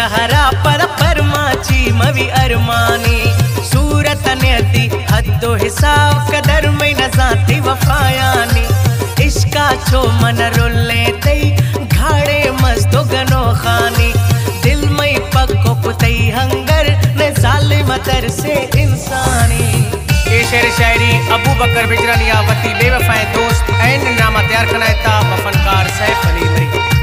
शहरा पर परमाची मवी अरमानी। सूरत नेती हद्दो हिसाब, कदर में न जाती वफायानी। इश्का छो मन रुल्ले तई, घाड़े मस्तो गनो खानी। दिल में पक्को पुतई हंगर, ने जालिम तर से इंसानी। ये शेर शायरी, अबू बकर बिजरानिया वती बेवफाए दोस्त एंड नामा तैयार कनायता फनकार सैफ अली मरी।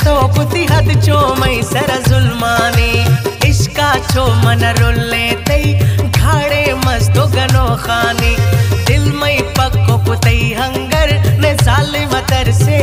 जतो पुती हद चो मई सर जुल्मानी। इश्का छो मन रुल्ले तई, घाड़े मस्तो गनो खाने। दिल मई पक्को पुतई हंगर ने साले मतर से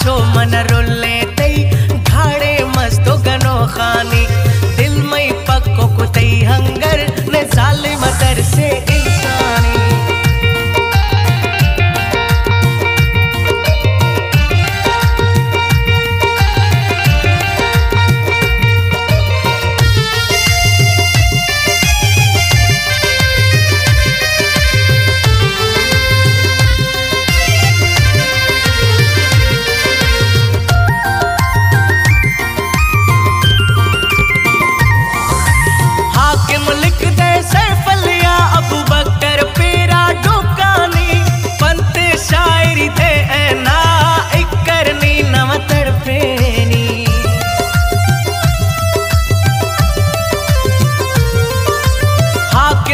छो मन रुल्ले।